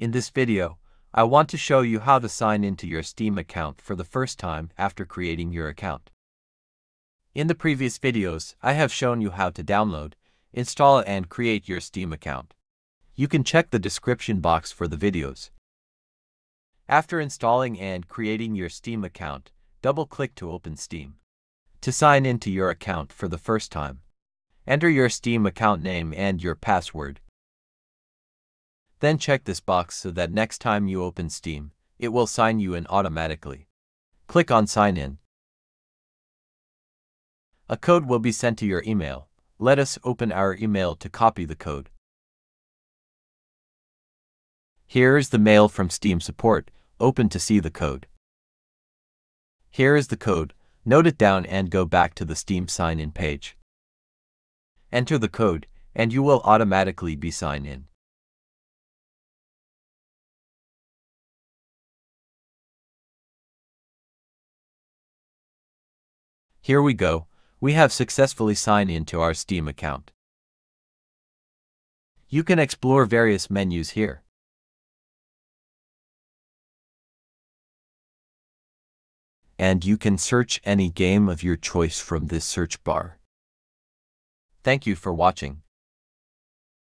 In this video, I want to show you how to sign into your Steam account for the first time after creating your account. In the previous videos, I have shown you how to download, install and create your Steam account. You can check the description box for the videos. After installing and creating your Steam account, double-click to open Steam. To sign into your account for the first time, enter your Steam account name and your password. Then check this box so that next time you open Steam, it will sign you in automatically. Click on Sign In. A code will be sent to your email. Let us open our email to copy the code. Here is the mail from Steam support. Open to see the code. Here is the code. Note it down and go back to the Steam sign-in page. Enter the code, and you will automatically be signed in. Here we go, we have successfully signed into our Steam account. You can explore various menus here. And you can search any game of your choice from this search bar. Thank you for watching.